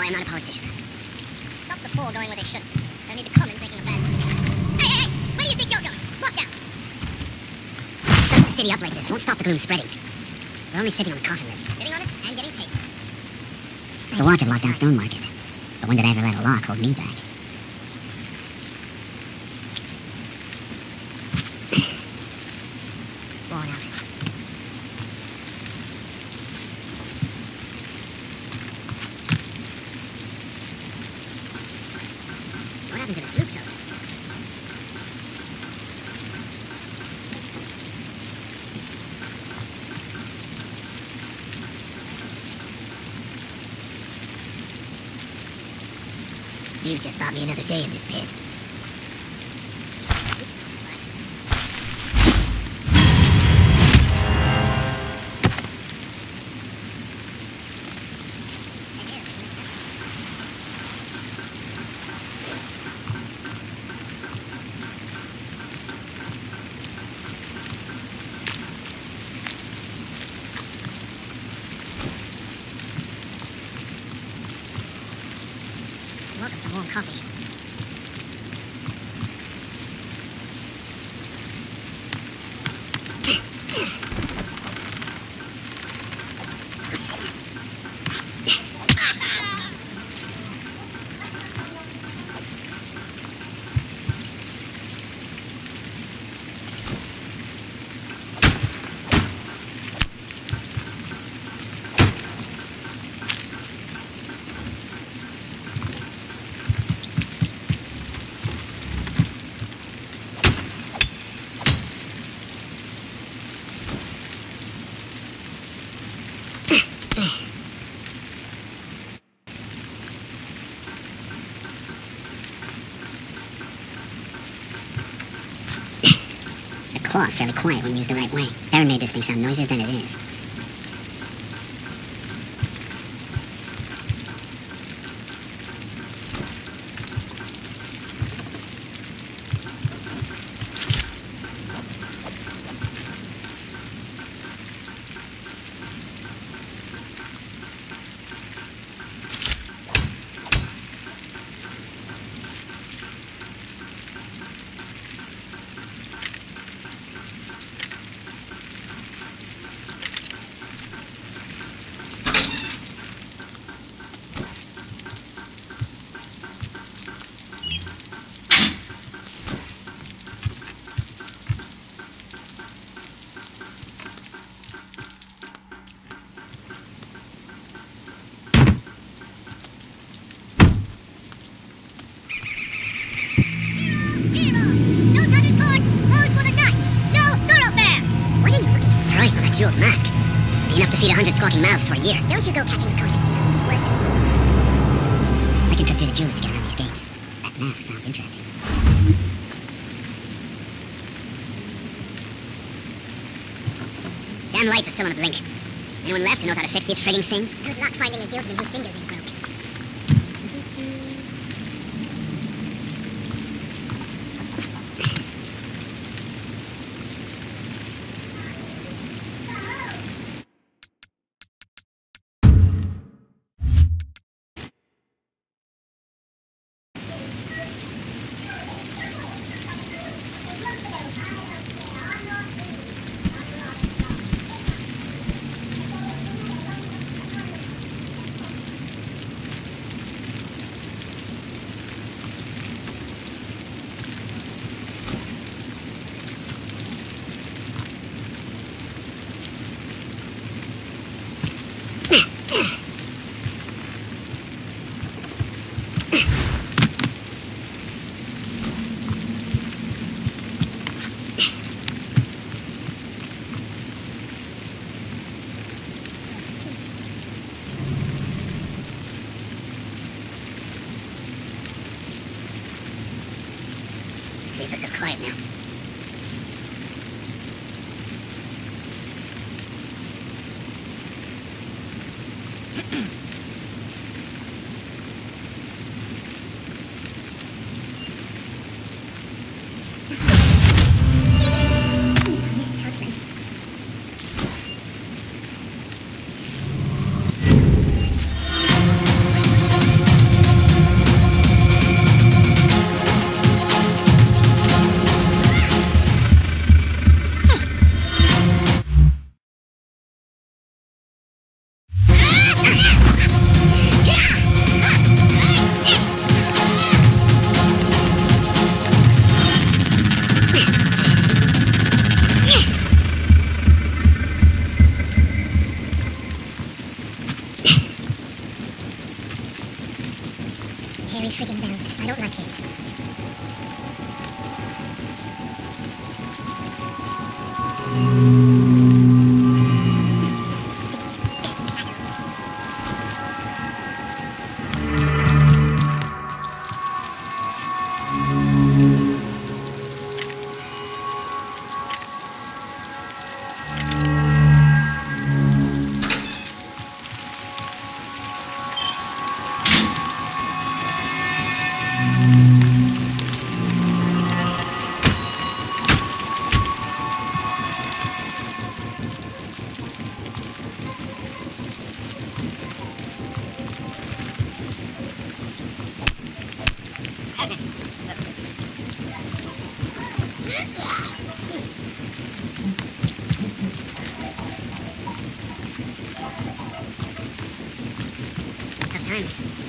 why I'm not a politician. Stop the poor going where they shouldn't. Don't need the commons making a bad decision. Hey, hey, hey! Where do you think you're going? Look down! Shutting the city up like this won't stop the gloom spreading. We're only sitting on the coffin lid. Sitting on it and getting paid. The watch had locked down Stonemarket. But when did I ever let a lock hold me back? You've just bought me another day in this pit. Some warm coffee. Claw's fairly quiet when used the right way. Baron made this thing sound noisier than it is. Mouths for a year. Don't you go catching the conscience now. Suicide. I can cut through the jewels to get around these gates. That mask sounds interesting. Damn lights are still on a blink. Anyone left who knows how to fix these frigging things? Good luck finding a guildsman whose fingers ain't broke. Tough times.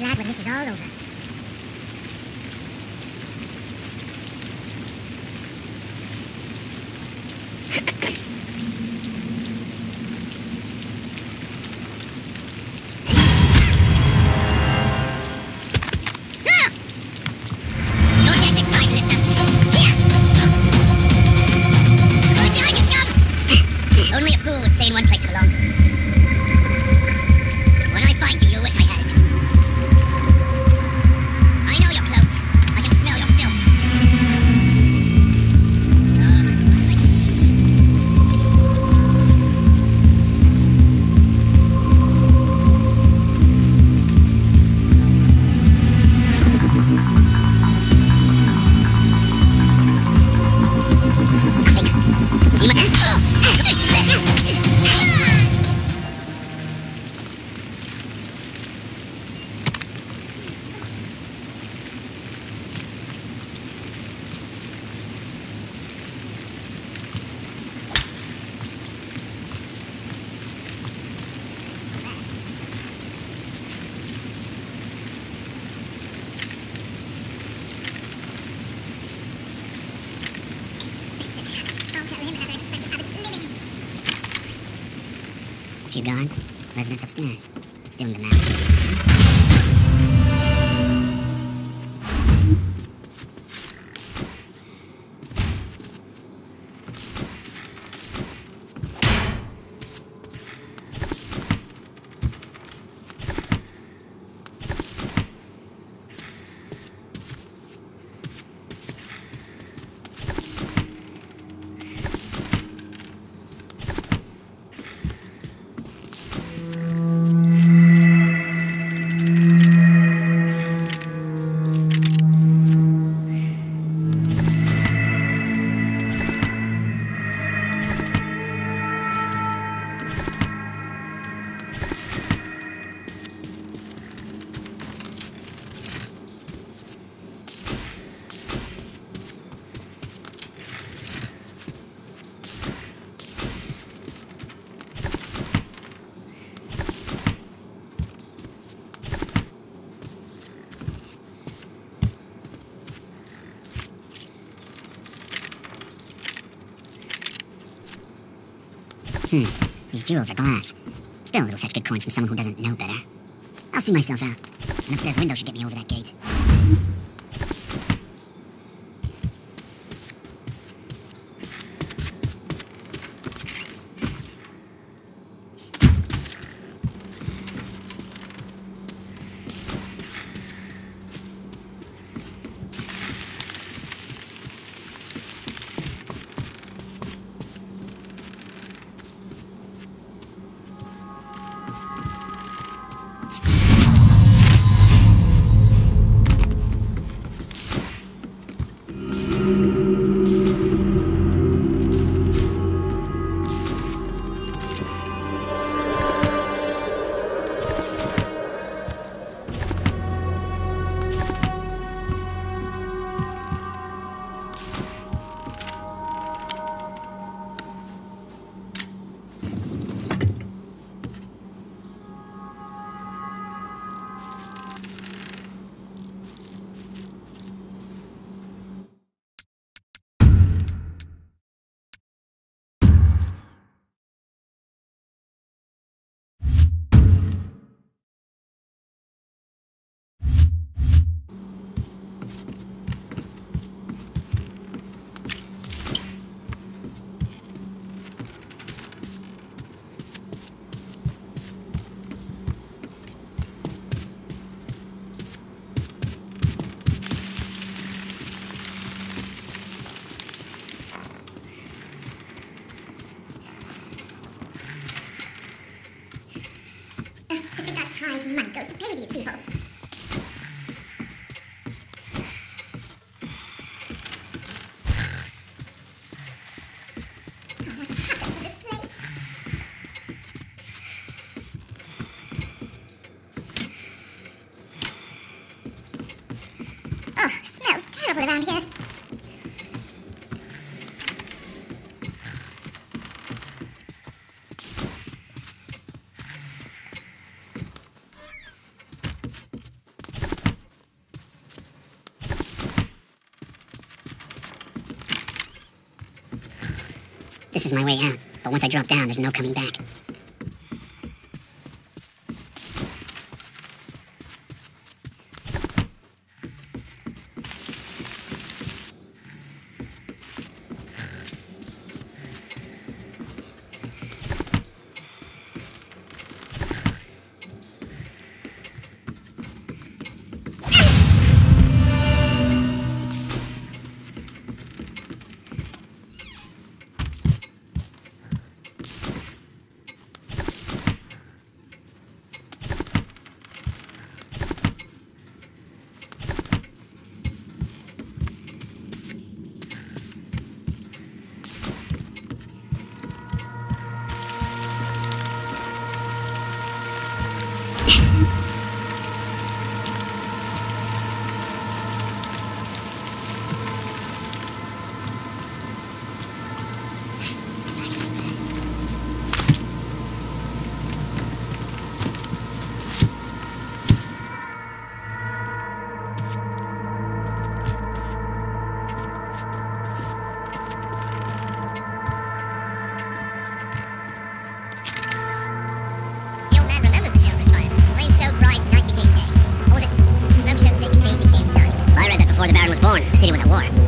Glad when this is all over. Few guards. Residents upstairs. Stealing the mask. Hmm. These jewels are glass. Still, it'll fetch good coin from someone who doesn't know better. I'll see myself out. An upstairs window should get me over that gate. around here. This is my way out, but once I drop down, there's no coming back. war.